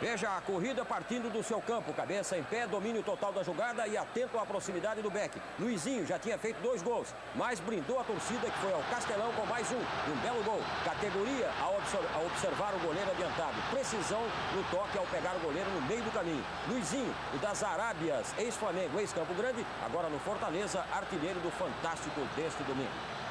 Veja a corrida partindo do seu campo. Cabeça em pé, domínio total da jogada e atento à proximidade do Beck. Luizinho já tinha feito dois gols, mas brindou a torcida que foi ao Castelão com mais um. Um belo gol. Categoria ao, ao observar o goleiro adiantado. Precisão no toque ao pegar o goleiro no meio do caminho. Luizinho, o das Arábias, ex-Flamengo, ex-Campo Grande, agora no Fortaleza, artilheiro do Fantástico deste domingo.